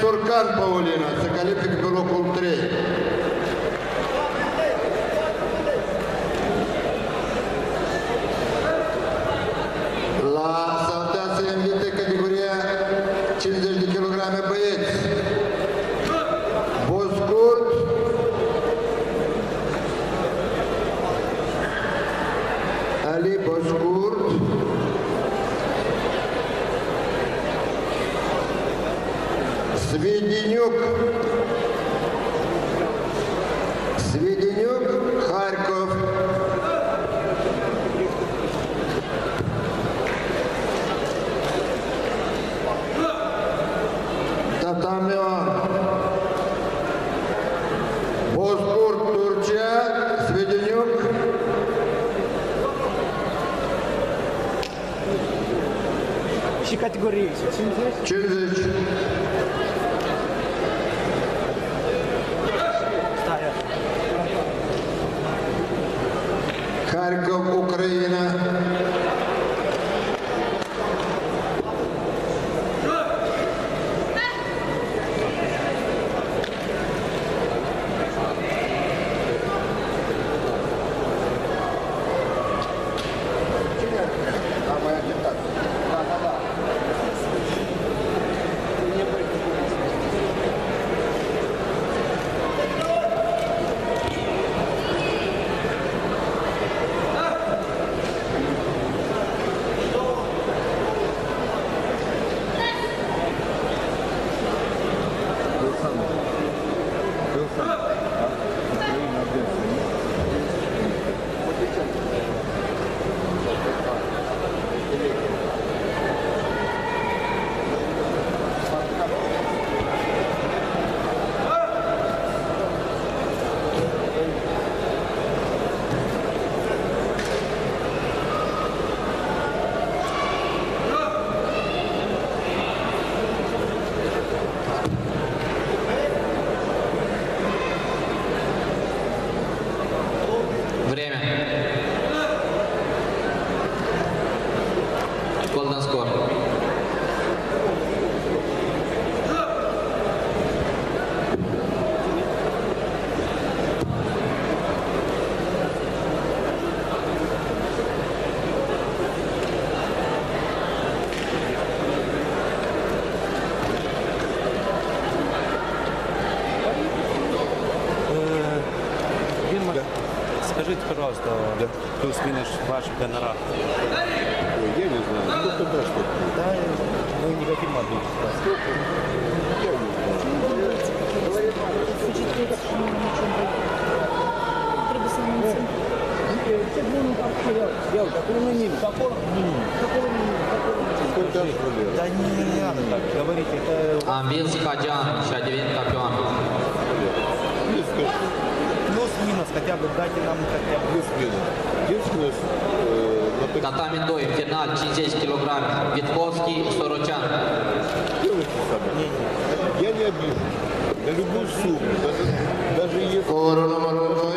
Sorcan Paulina se califică pe locul 3. плюс-минус ваших гонорар? Я не знаю. Кто тогда что Да, мы не хотим отдать. Сколько? Я Амбинск а, хотел Плоский, Сорочан. Я не обижу. На любую сумму, даже, даже если...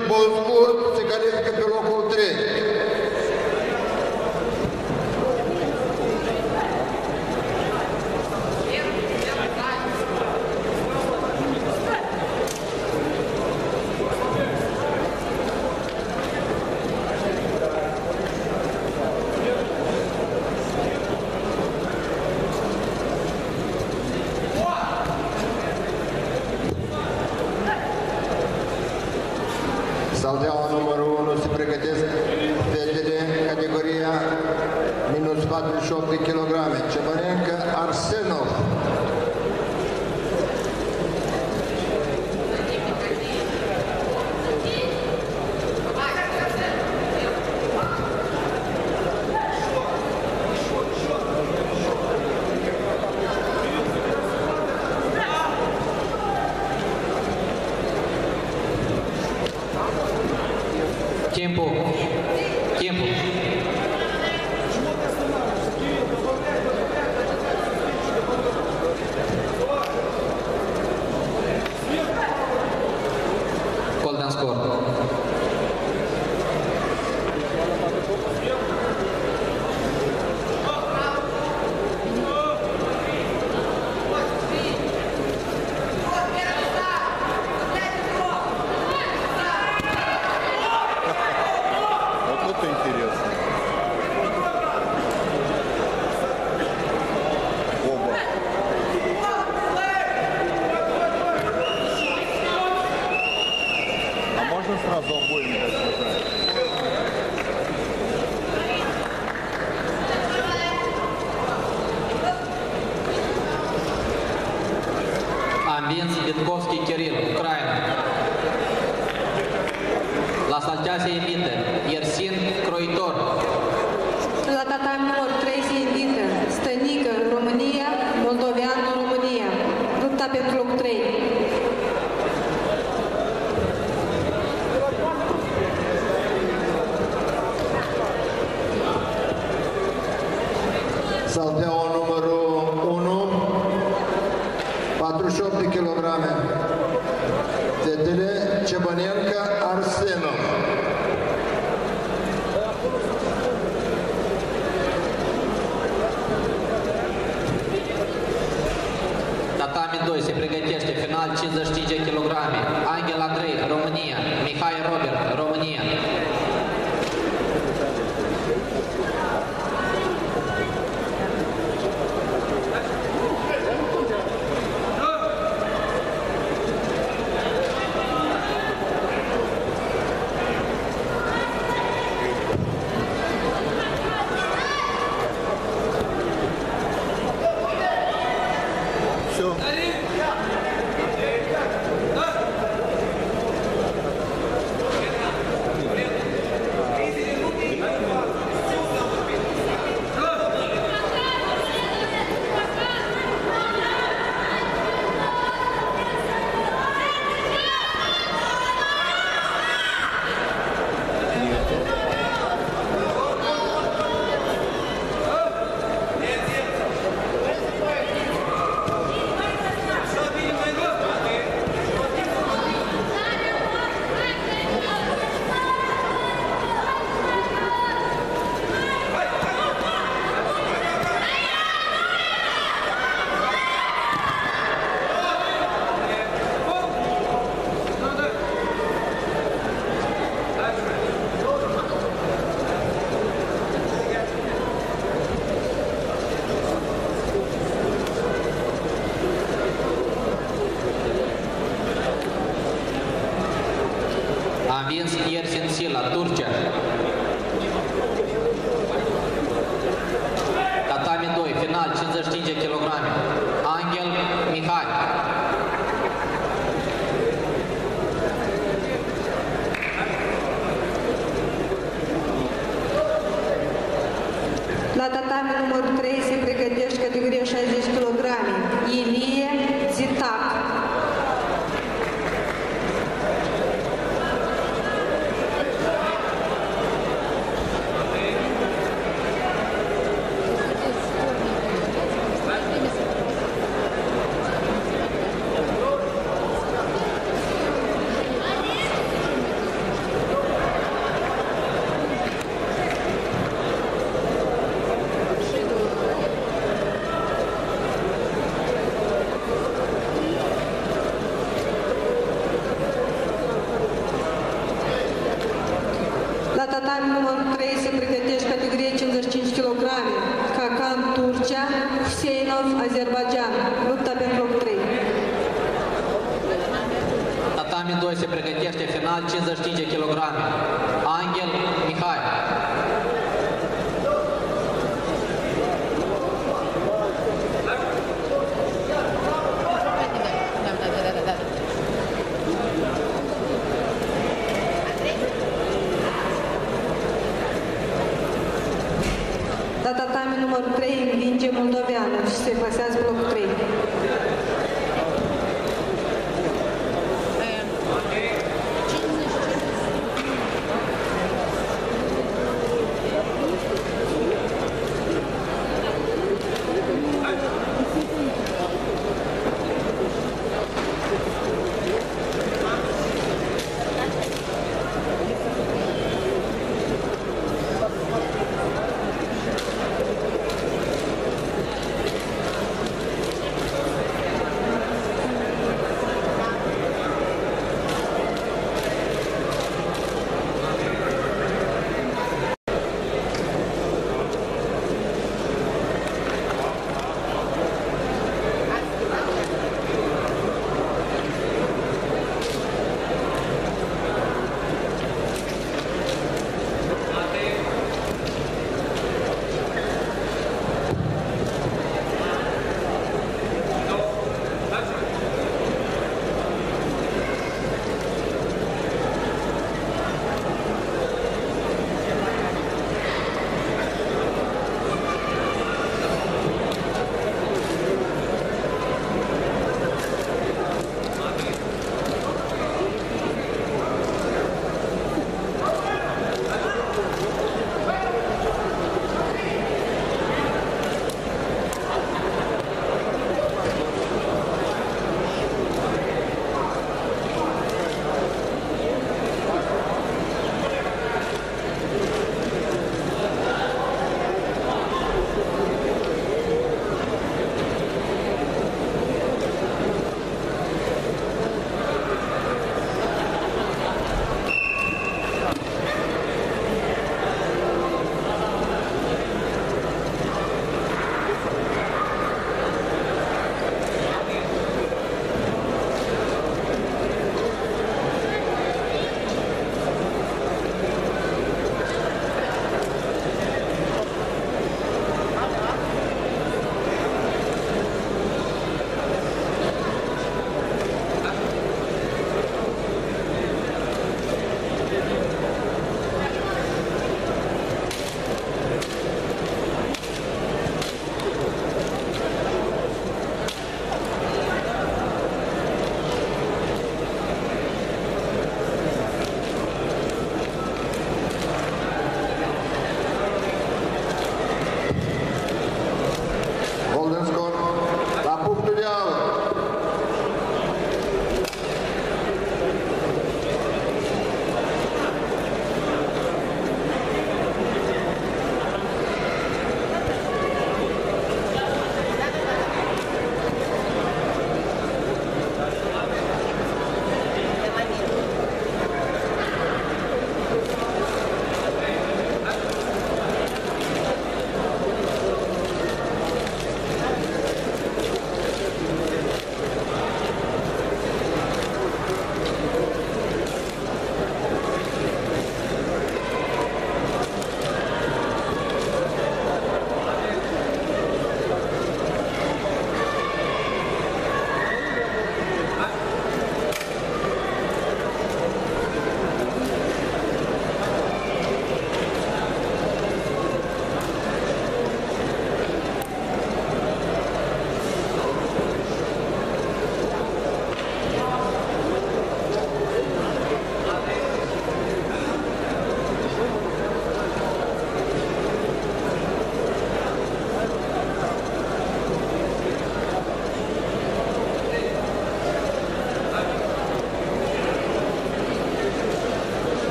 বোঝ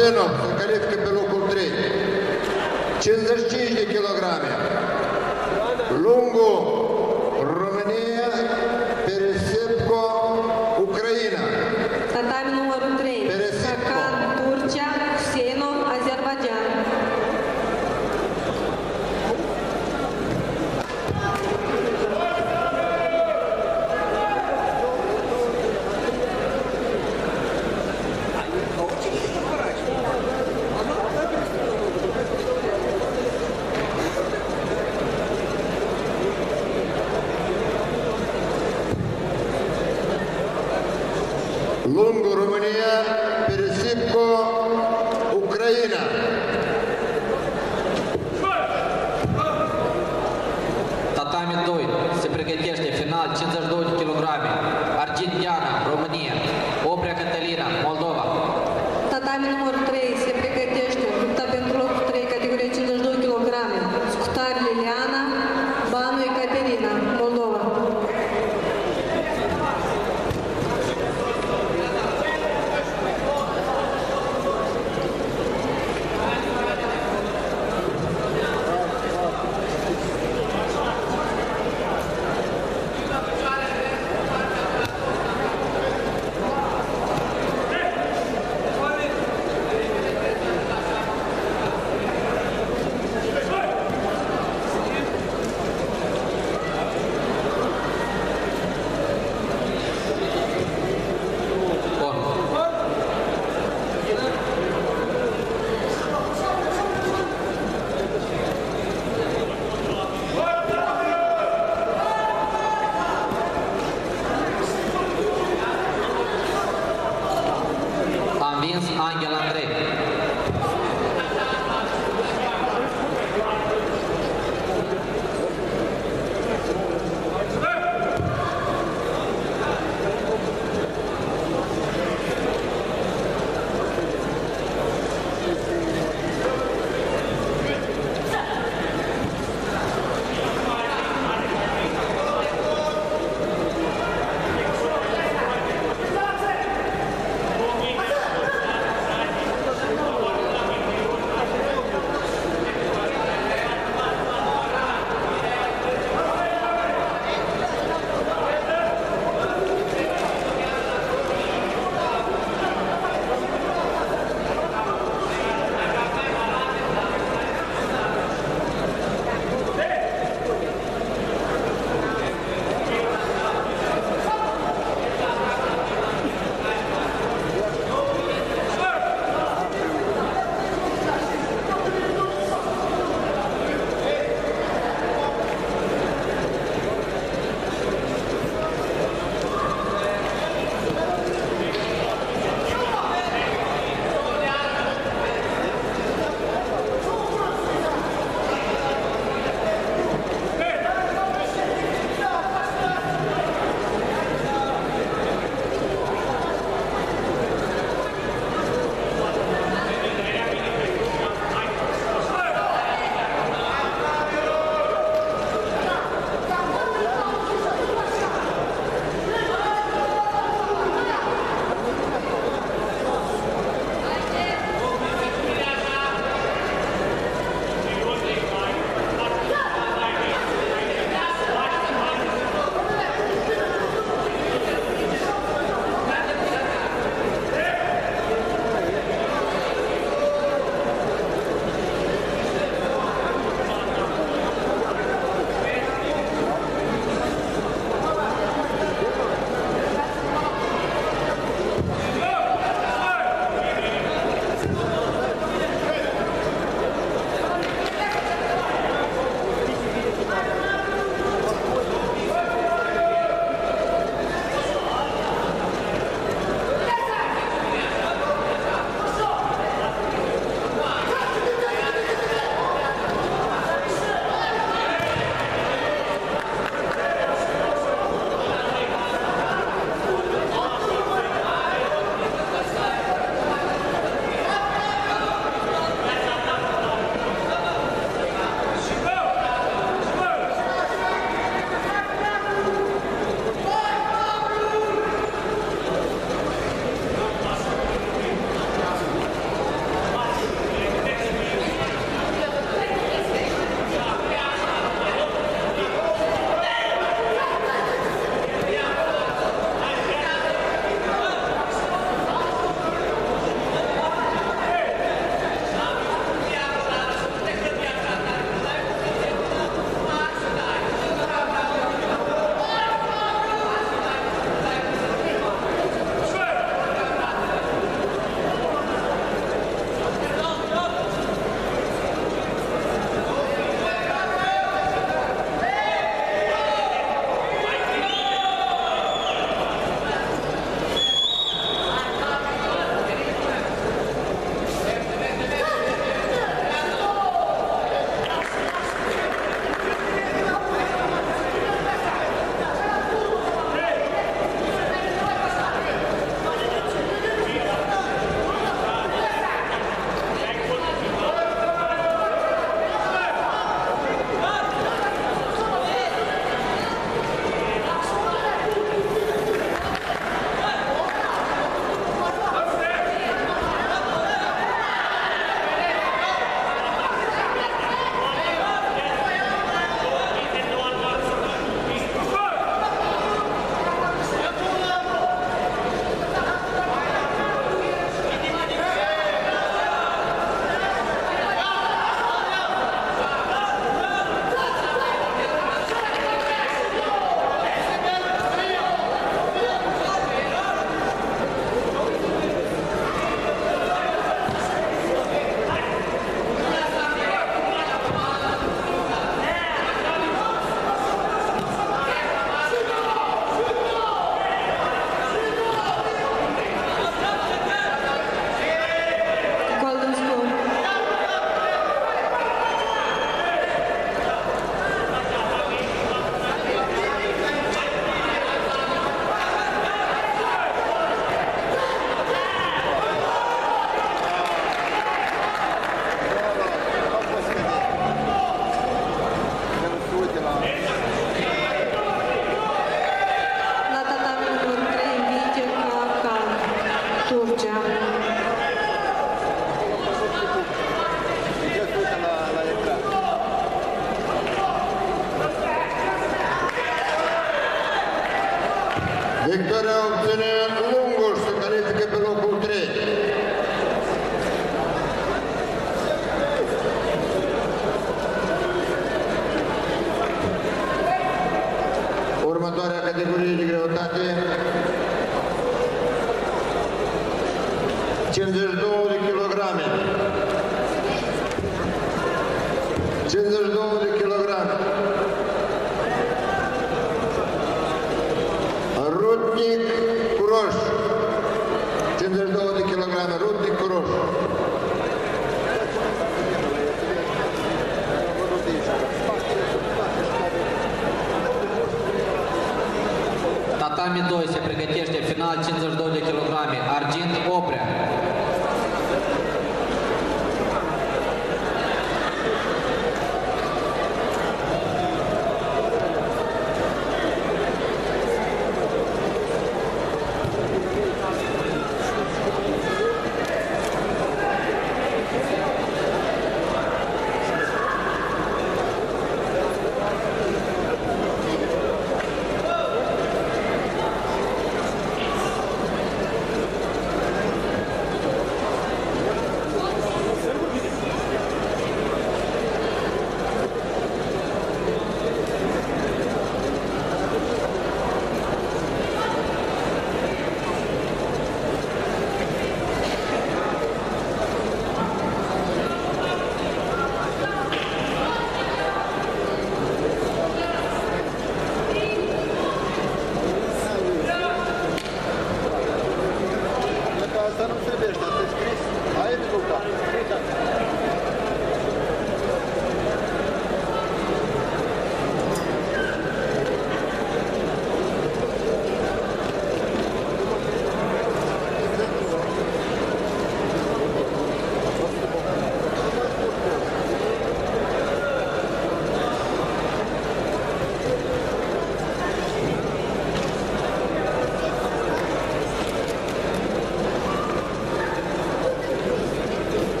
pleno.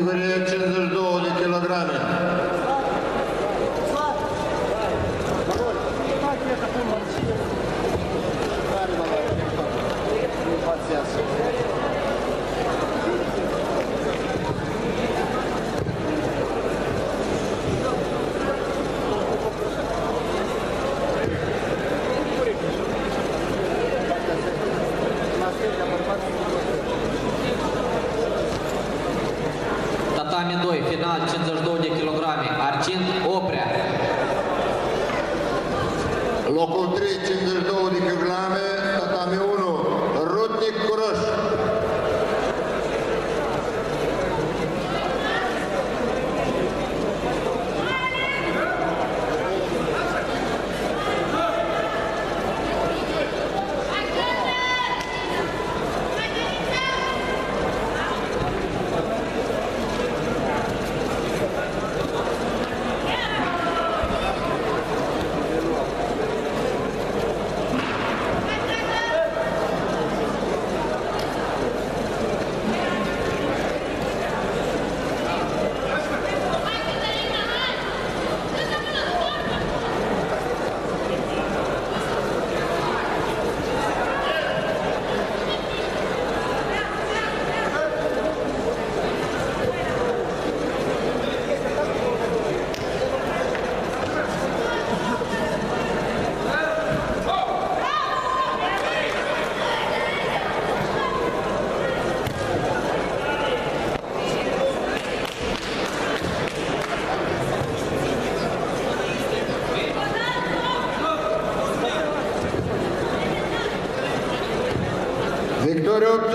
говорят,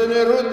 dönür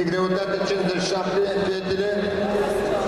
de greutate 57, fetele.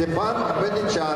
Степан Беничан.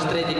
Street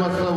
ます。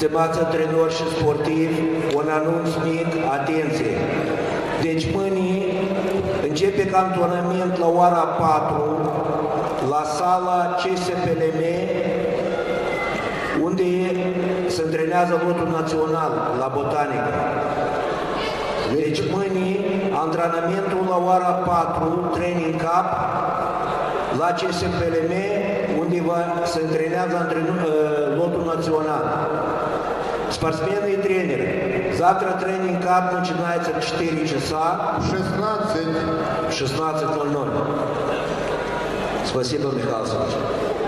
Stimați antrenori și sportivi, un anunț mic, atenție! Deci mâine începe cantonament la ora 4 la sala CSPLM unde se antrenează lotul național la botanică. Deci mâine antrenamentul la ora 4, training cap, la CSPLM, unde va, se antrenează antrenu, uh, lotul național. Спортсмены и тренеры. Завтра тренинг КАП начинается в 4 часа 16 в 16.00. Спасибо, Михаил Васильевич.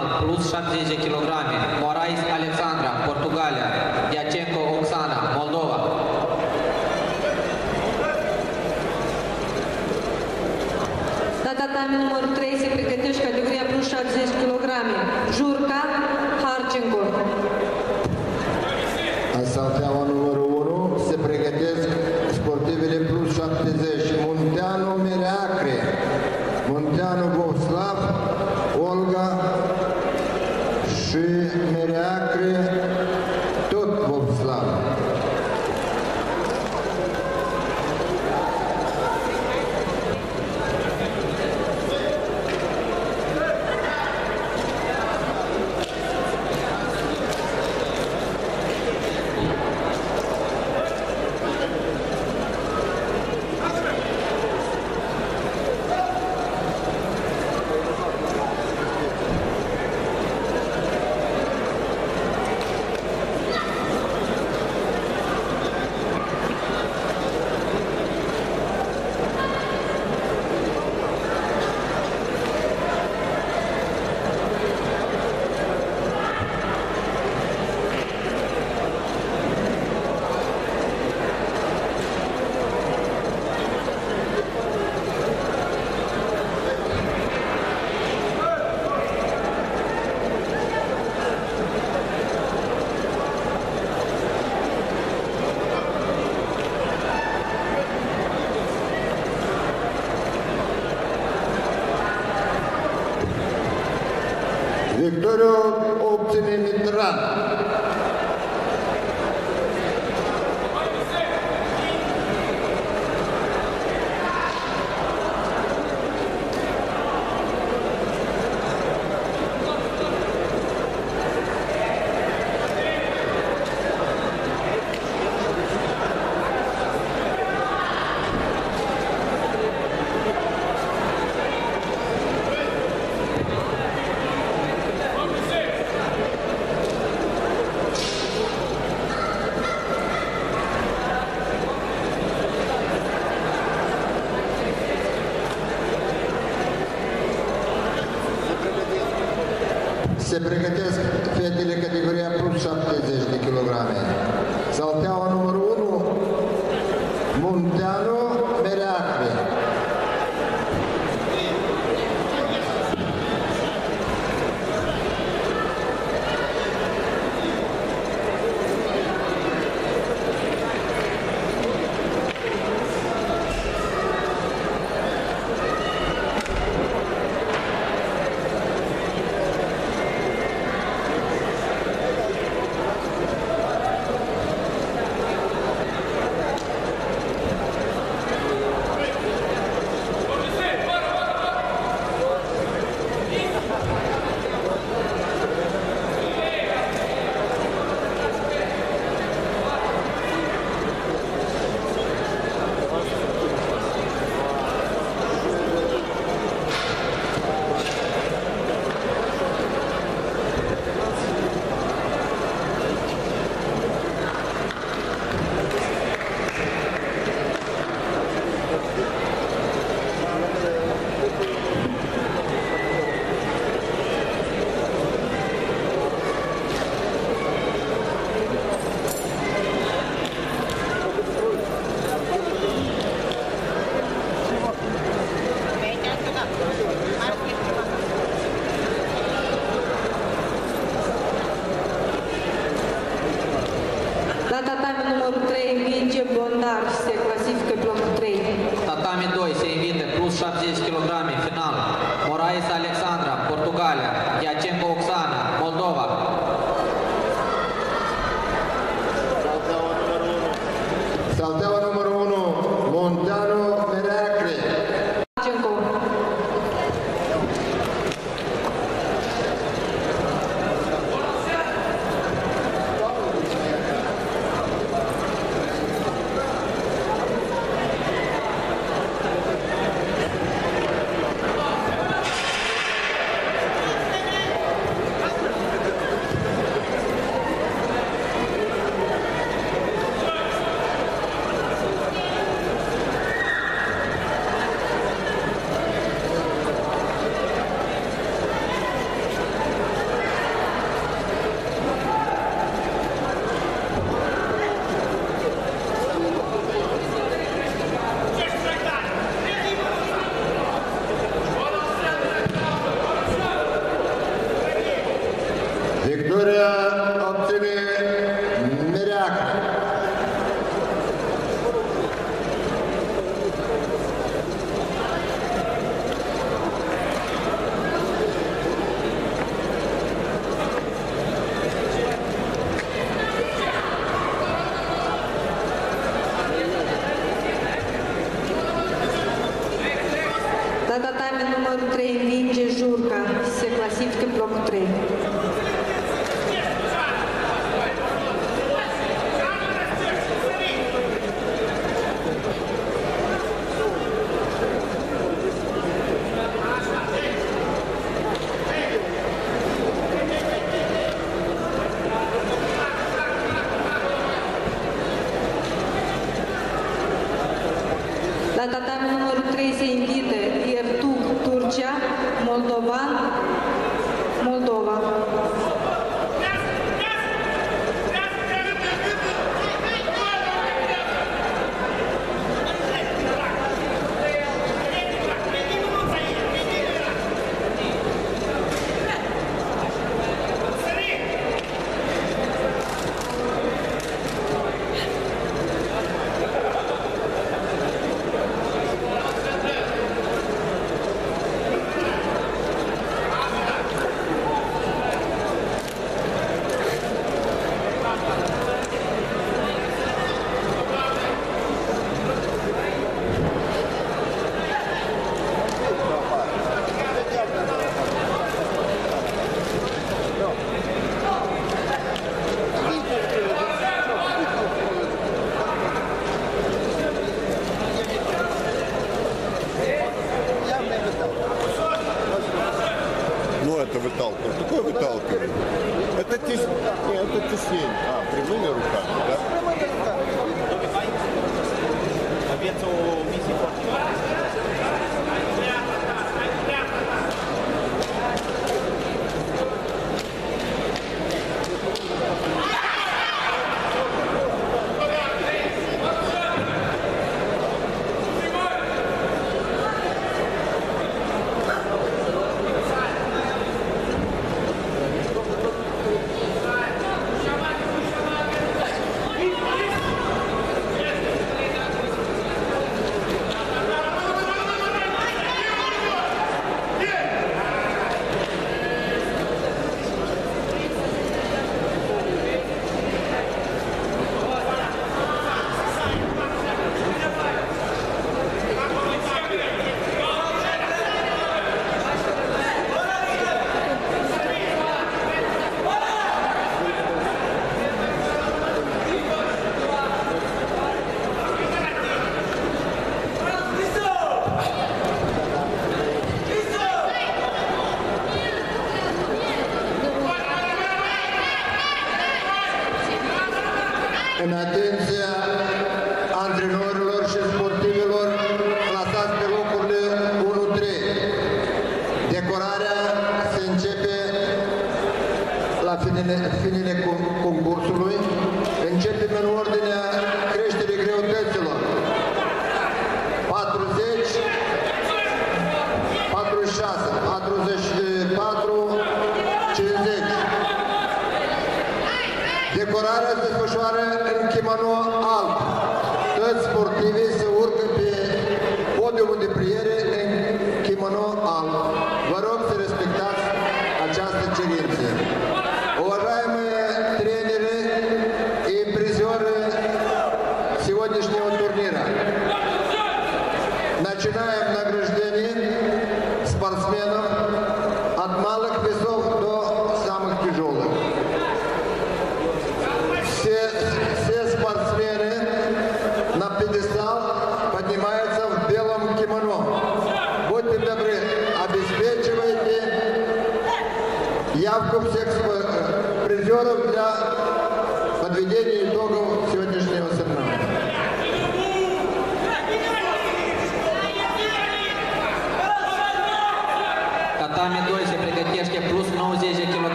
Final plus 70 de kg. Morais Alexandra, Portugalia. Diacenco Oxana, Moldova. La tatami numărul 3 se pregătește categoria plus 70 kg. Jurca Harcenco.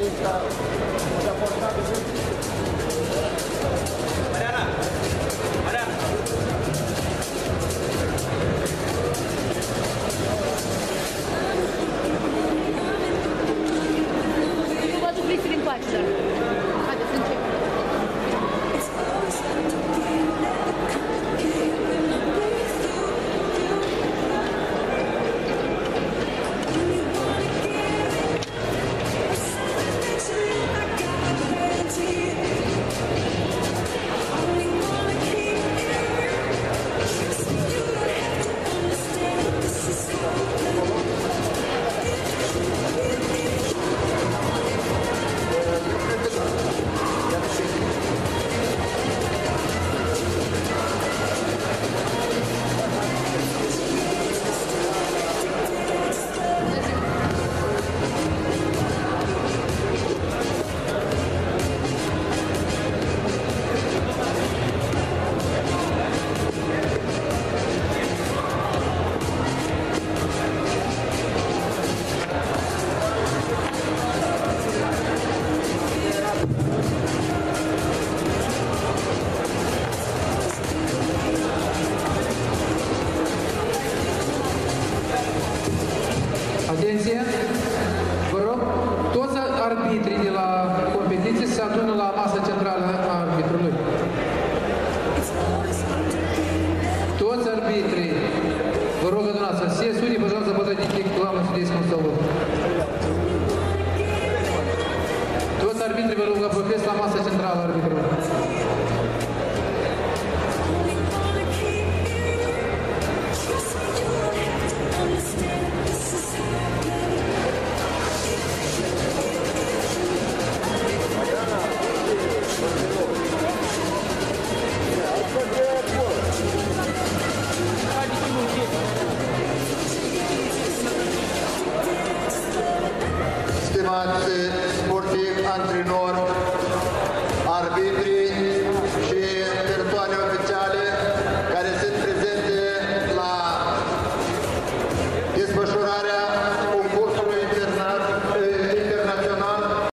Thank.